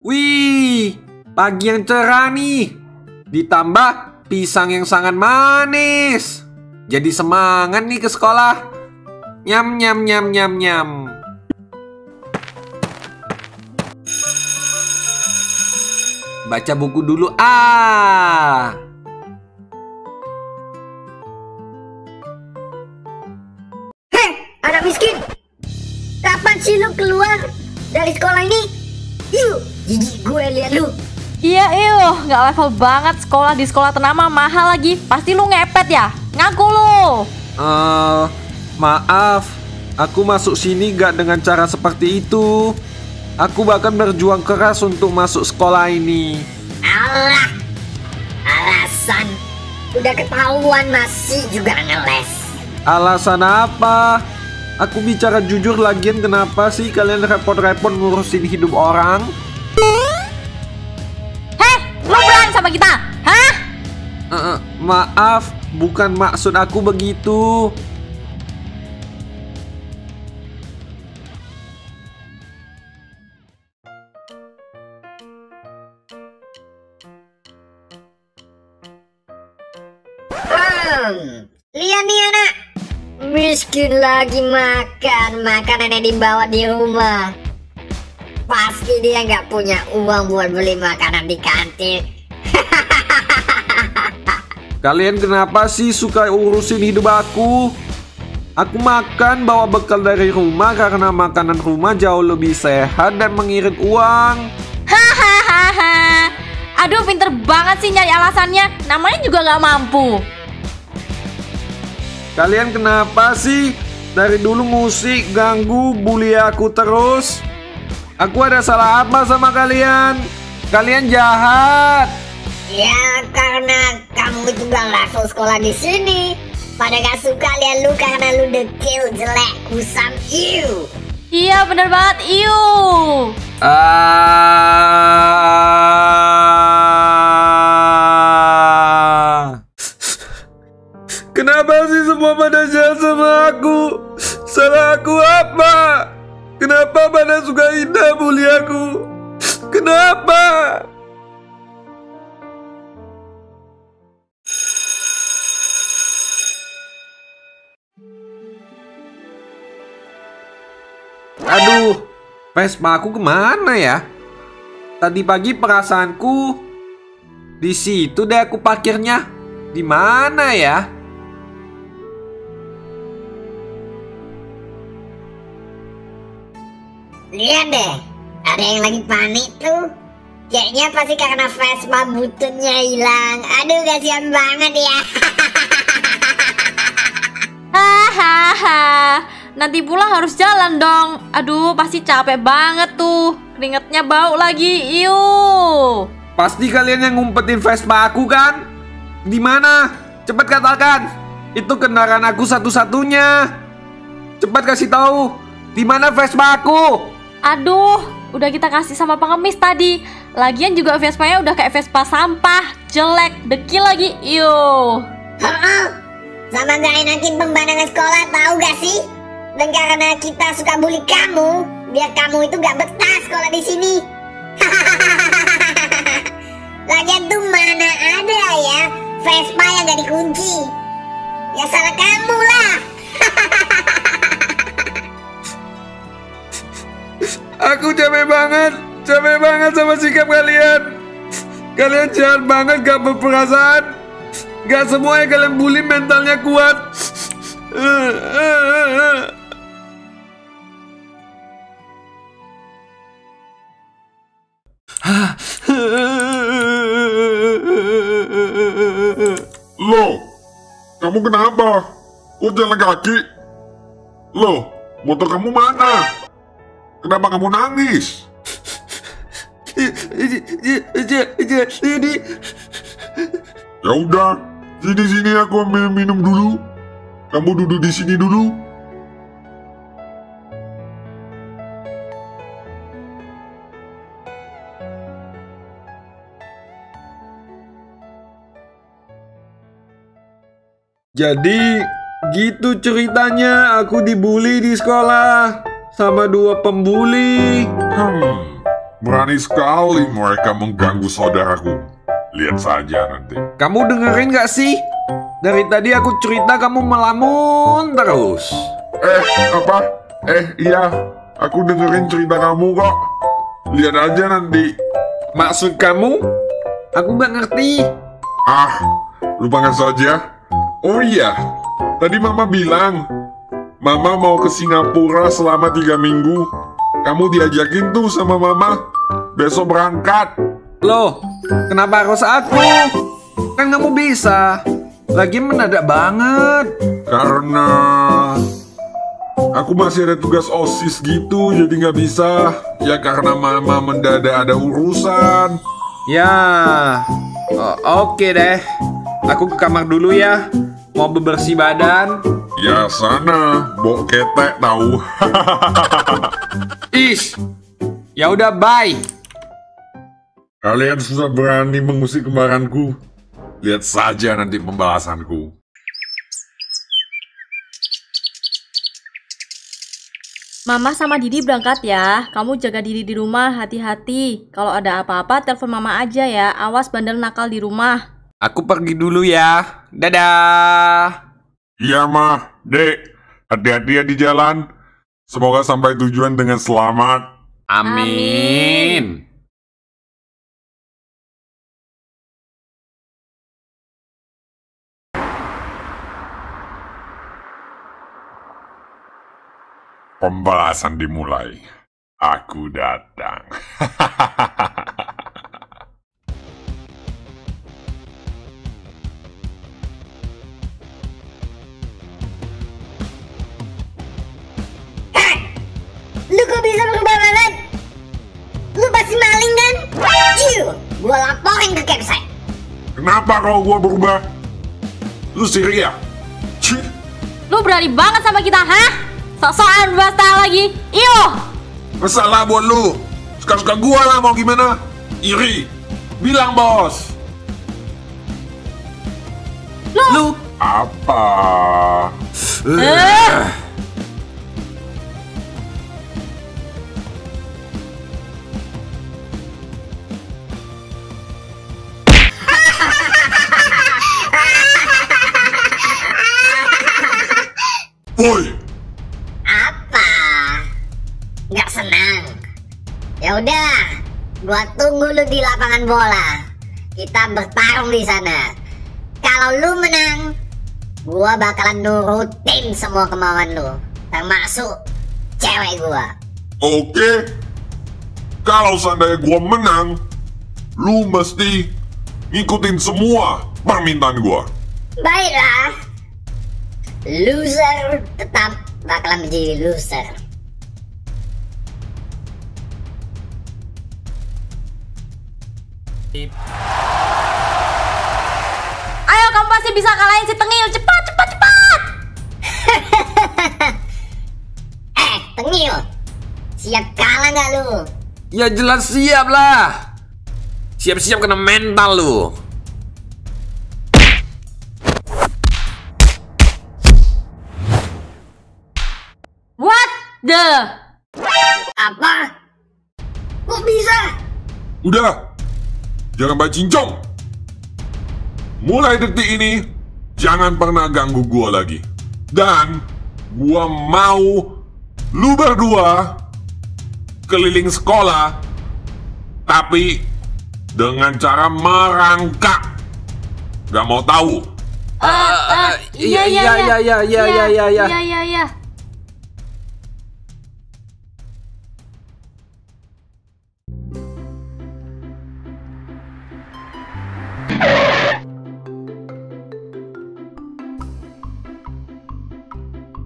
Wih, pagi yang cerah nih. Ditambah pisang yang sangat manis. Jadi semangat nih ke sekolah. Nyam nyam nyam nyam nyam. Baca buku dulu ah. Heh, anak miskin. Kapan sih lu keluar dari sekolah ini? Yuk, jijik gue lihat lu. Iya iyo, nggak level banget sekolah di sekolah ternama mahal lagi. Pasti lu ngepet ya? Ngaku lu. Eh, maaf, aku masuk sini gak dengan cara seperti itu. Aku bahkan berjuang keras untuk masuk sekolah ini. Allah, alasan. Udah ketahuan masih juga ngeles. Alasan apa? Aku bicara jujur lagian kenapa sih kalian repot-repot ngurusin hidup orang? Heh, lu berani sama kita? Hah? Eh, eh, maaf, bukan maksud aku begitu. Hmm, lihat nih anak. Miskin lagi makan makanan yang dibawa di rumah. Pasti dia nggak punya uang buat beli makanan di kantin. Kalian kenapa sih suka urusin hidup aku? Aku makan bawa bekal dari rumah karena makanan rumah jauh lebih sehat dan mengirit uang. Hahaha. Aduh, pinter banget sih nyari alasannya. Namanya juga nggak mampu. Kalian kenapa sih? Dari dulu musik ganggu, bully aku terus. Aku ada salah apa sama kalian? Kalian jahat. Ya karena kamu itu gak langsung sekolah di sini. Pada gak suka lihat lu karena lu dekil jelek kusam iu. Iya, bener banget. Iyo. Ah. Pada jahat sama aku? Salah aku apa? Kenapa pada suka indah bully aku? Kenapa? Aduh, Vespa aku ke mana ya? Tadi pagi perasaanku di situ deh aku parkirnya. Di mana ya? Lihat deh, ada yang lagi panik tuh. Kayaknya pasti karena Vespa bututnya hilang. Aduh kasihan banget ya. Hahaha. Nanti pula harus jalan dong. Aduh, pasti capek banget tuh. Keringetnya bau lagi. Iyo. Pasti kalian yang ngumpetin Vespa aku kan? Di mana? Cepat katakan. Itu kendaraan aku satu-satunya. Cepat kasih tahu. Di mana Vespa aku? Aduh, udah kita kasih sama pengemis tadi. Lagian juga Vespa-nya udah kayak Vespa sampah, jelek, dekil lagi. Oh, sama gak enakin pemandangan sekolah tahu gak sih? Dan karena kita suka bully kamu, biar kamu itu gak betah sekolah di sini. Lagian tuh mana ada ya Vespa yang gak dikunci. Ya salah kamu lah. Aku capek banget. Capek banget sama sikap kalian. Kalian jahat banget gak berperasaan. Gak semua yang kalian bully mentalnya kuat. Loh, kamu kenapa? Kok jalan kaki? Loh, motor kamu mana? Kenapa kamu nangis? Jadi... Ya udah, sini sini aku ambil minum dulu. Kamu duduk di sini dulu. Jadi gitu ceritanya aku dibully di sekolah sama dua pembuli. Hmm, berani sekali mereka mengganggu saudaraku. Lihat saja nanti. Kamu dengerin gak sih? Dari tadi aku cerita kamu melamun terus. Eh, apa? Eh, iya. Aku dengerin cerita kamu kok. Lihat aja nanti. Maksud kamu? Aku gak ngerti. Ah, lupakan saja. Oh iya, tadi Mama bilang Mama mau ke Singapura selama tiga minggu. Kamu diajakin tuh sama Mama. Besok berangkat. Loh, kenapa harus aku? Kan kamu bisa. Lagi mendadak banget. Karena aku masih ada tugas OSIS gitu, jadi nggak bisa. Ya karena Mama mendadak ada urusan. Ya, oke deh. Aku ke kamar dulu ya. Mau bebersih badan. Ya sana, bok ketek tahu. Ish. Ya udah bye. Kalian sudah berani mengusik kembaranku. Lihat saja nanti pembalasanku. Mama sama Didi berangkat ya. Kamu jaga diri di rumah, hati-hati. Kalau ada apa-apa, telepon Mama aja ya. Awas bandel nakal di rumah. Aku pergi dulu ya. Dadah. Iya mah, dek. Hati-hati ya di jalan. Semoga sampai tujuan dengan selamat. Amin. Pembalasan dimulai. Aku datang. Kau gua berubah? Lu siri ya? Cih, Lu berani banget sama kita, hah? Sok-sokan basta lagi. Iyo! masalah buat lu. Suka-suka gua lah mau gimana? Iri. Bilang bos. Lu. Apa? Eh! Gua tunggu lu di lapangan bola. Kita bertarung di sana. Kalau lu menang, gua bakalan nurutin semua kemauan lu, termasuk cewek gua. Oke, kalau seandainya gua menang, lu mesti ngikutin semua permintaan gua. Baiklah, loser tetap bakalan menjadi loser. Ayo kamu pasti bisa kalahin si Tengil. Cepat, cepat, cepat! Eh, Tengil, siap kalah nggak lu? Ya jelas siap lah. Siap-siap kena mental lu. What the? Apa? Kok bisa? Udah, jangan baca cincong. Mulai detik ini, jangan pernah ganggu gua lagi. Dan gua mau lu berdua keliling sekolah, tapi dengan cara merangkak. Gak mau tahu. Eh, eh, iya, iya, iya, iya, iya, iya, iya, iya. Iya, iya,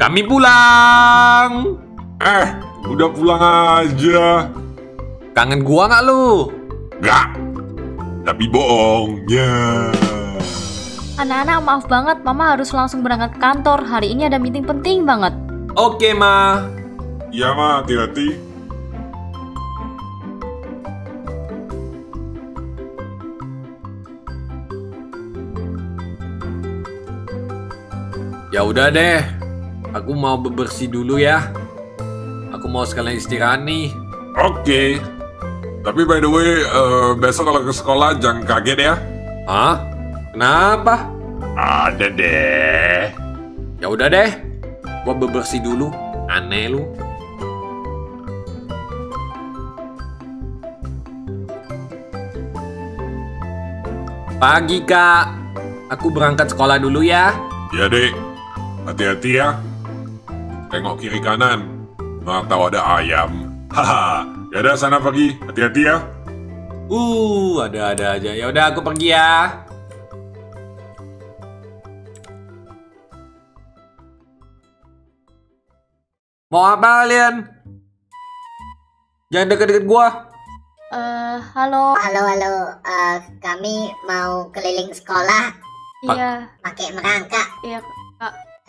Kami pulang. Eh, udah pulang aja. Kangen gua nggak lu? Gak. Tapi bohong. Ya. Anak-anak maaf banget, Mama harus langsung berangkat ke kantor. Hari ini ada meeting penting banget. Oke, Ma. Iya mah, hati-hati. Ya udah deh. Aku mau bebersih dulu ya. Aku mau sekalian istirahat nih. Oke. Tapi by the way, eh, besok kalau ke sekolah jangan kaget ya. Hah? Kenapa? Ada deh. Ya udah deh. Gua bebersih dulu. Aneh lu. Pagi, Kak. Aku berangkat sekolah dulu ya. Ya dek, hati-hati ya. Tengok kiri kanan. Nggak tahu ada ayam. Haha. Ya udah sana pergi. Hati-hati ya. Uh, ada-ada aja. Ya udah aku pergi ya. Mau apa kalian? Jangan deket-deket gua. Eh, halo. Halo, halo. Eh, kami mau keliling sekolah Iya, pakai merangkak iya,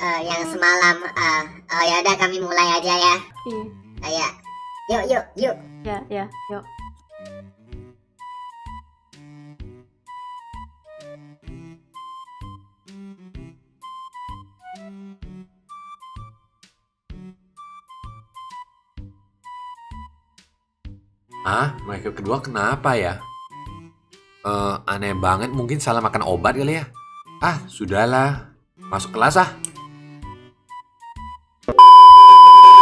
Eh, yang semalam. Eh, oh ya udah kami mulai aja ya. Iya, Kayak yuk yuk yuk. ya, ya, yuk. Ah, mereka kedua kenapa ya? Eh, aneh banget. Mungkin salah makan obat kali ya. Ah, sudahlah. Masuk kelas ah.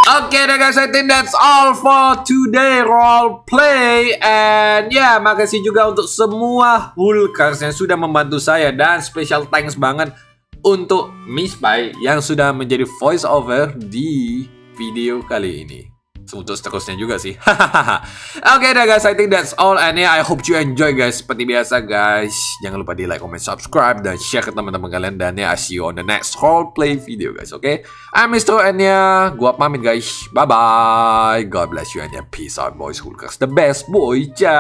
Oke deh guys, I think that's all for today role play and ya yeah, makasih juga untuk semua Hulkers yang sudah membantu saya dan special thanks banget untuk Miss Pai yang sudah menjadi voice over di video kali ini. Untuk seterusnya juga sih. Oke deh guys, I think that's all and yeah, I hope you enjoy guys. Seperti biasa guys, jangan lupa di like, comment, subscribe dan share ke teman-teman kalian dan ya I see you on the next role play video guys. Oke, I'm Mr. Enya. Gua pamit guys. Bye bye. God bless you and yeah, peace out boys. Hulkers the best boy. Ciao.